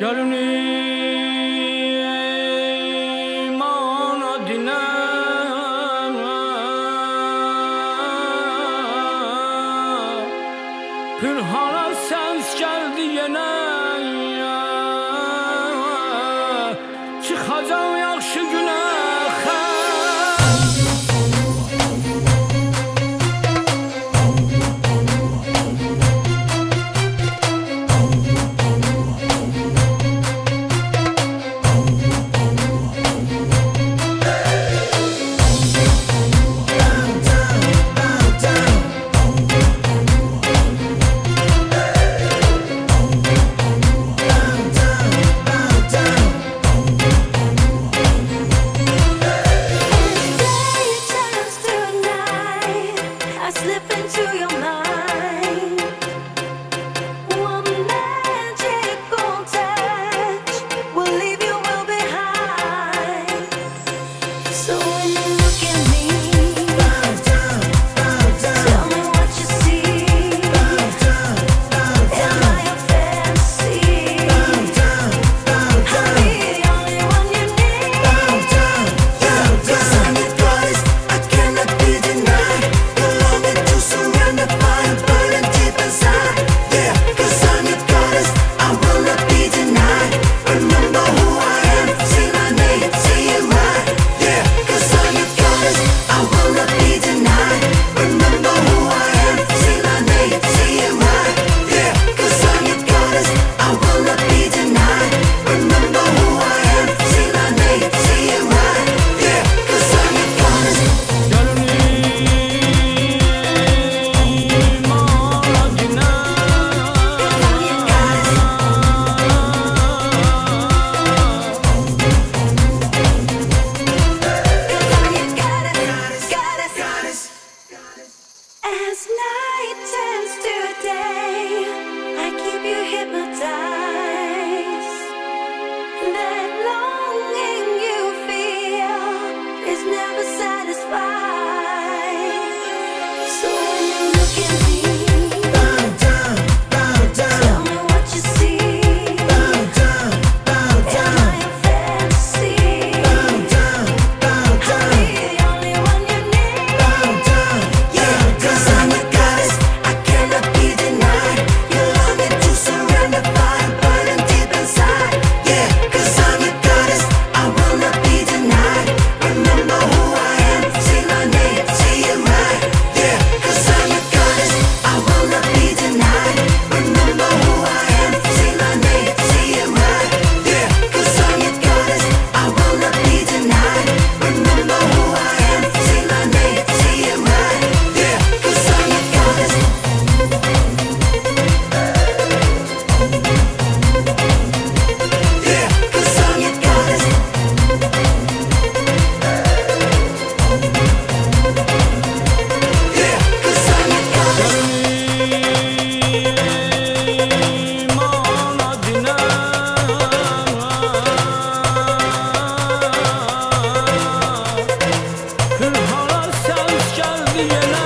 Gelinim ana dine Pürhana sens geldi yine Oh. you Yeah.